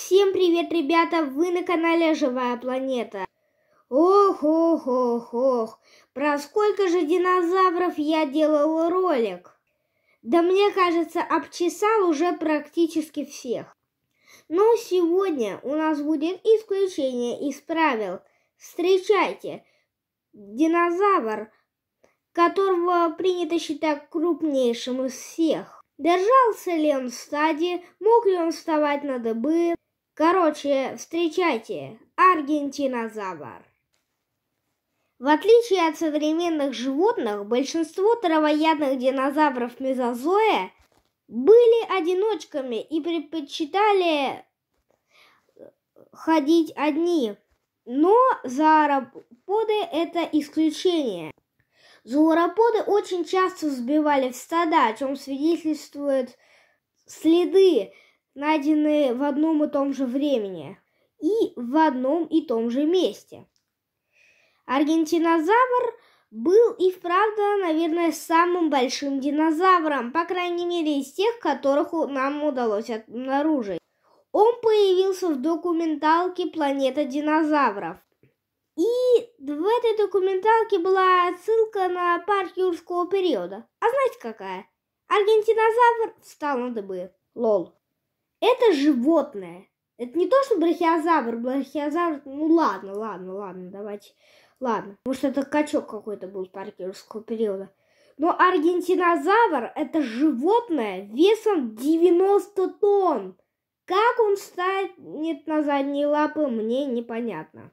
Всем привет, ребята! Вы на канале Живая планета. Ох, ох, ох, ох. Про сколько же динозавров я делал ролик? Да мне кажется, обчесал уже практически всех. Но сегодня у нас будет исключение из правил. Встречайте, динозавр, которого принято считать крупнейшим из всех. Держался ли он в стаде, мог ли он вставать на дыбы. Короче, встречайте, аргентинозавр. В отличие от современных животных, большинство травоядных динозавров мезозоя были одиночками и предпочитали ходить одни. Но зоороподы – это исключение. Зоороподы очень часто взбивали в стада, о чем свидетельствуют следы, найденные в одном и том же времени и в одном и том же месте. Аргентинозавр был и вправду, наверное, самым большим динозавром, по крайней мере, из тех, которых нам удалось обнаружить. Он появился в документалке «Планета динозавров». И в этой документалке была отсылка на парк юрского периода. А знаете какая? Аргентинозавр встал на дыбы. Лол. Это животное. Это не то, что брахиозавр. Брахиозавр, ну ладно, ладно, ладно, давайте. Ладно, может это качок какой-то был в парке юрского периода. Но аргентинозавр это животное весом 90 тонн. Как он станет на задние лапы, мне непонятно.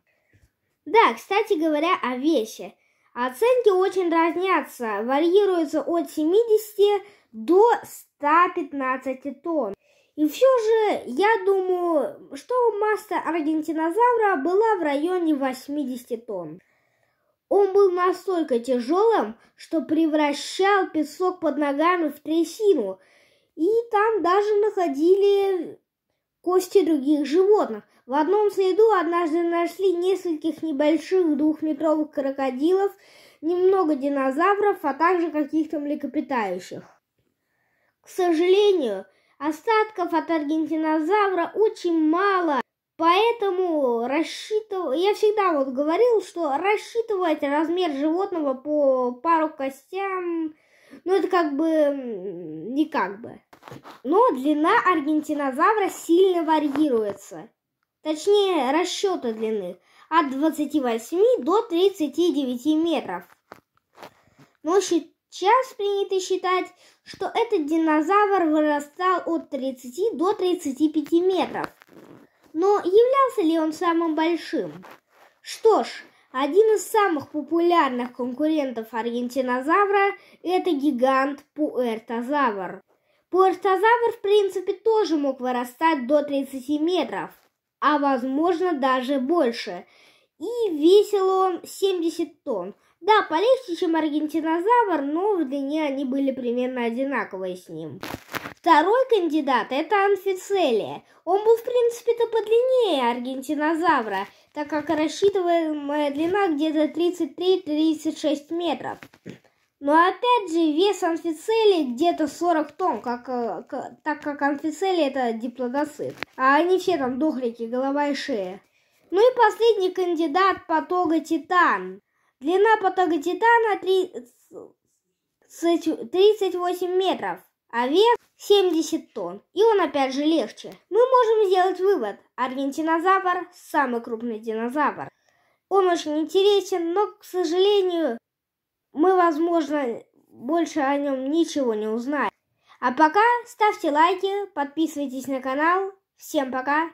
Да, кстати говоря, о весе. Оценки очень разнятся, варьируются от 70 до 115 тонн. И все же, я думаю, что масса аргентинозавра была в районе 80 тонн. Он был настолько тяжелым, что превращал песок под ногами в трясину, и там даже находили кости других животных. В одном следу однажды нашли нескольких небольших двухметровых крокодилов, немного динозавров, а также каких-то млекопитающих. К сожалению, остатков от аргентинозавра очень мало, поэтому рассчитывать... Я всегда вот говорил, что рассчитывать размер животного по пару костям, ну это как бы не как бы. Но длина аргентинозавра сильно варьируется точнее расчета длины, от 28 до 39 метров. Но сейчас принято считать, что этот динозавр вырастал от 30 до 35 метров. Но являлся ли он самым большим? Что ж, один из самых популярных конкурентов аргентинозавра – это гигант пуэртозавр. Пуэртозавр, в принципе, тоже мог вырастать до 30 метров – а возможно даже больше. И весил он 70 тонн. Да, полегче, чем аргентинозавр, но в длине они были примерно одинаковые с ним. Второй кандидат – это амфицелия. Он был, в принципе-то, подлиннее аргентинозавра, так как рассчитываемая длина где-то 33-36 метров. Но опять же, вес амфицелий где-то 40 тонн, как, э, так как амфицелий это диплодоцит. А они все там дохлики, голова и шея. Ну и последний кандидат потога титан. Длина потога титана 38 метров, а вес 70 тонн. И он опять же легче. Мы можем сделать вывод. Аргентинозавр – самый крупный динозавр. Он очень интересен, но, к сожалению, мы, возможно, больше о нем ничего не узнаем. А пока ставьте лайки, подписывайтесь на канал. Всем пока!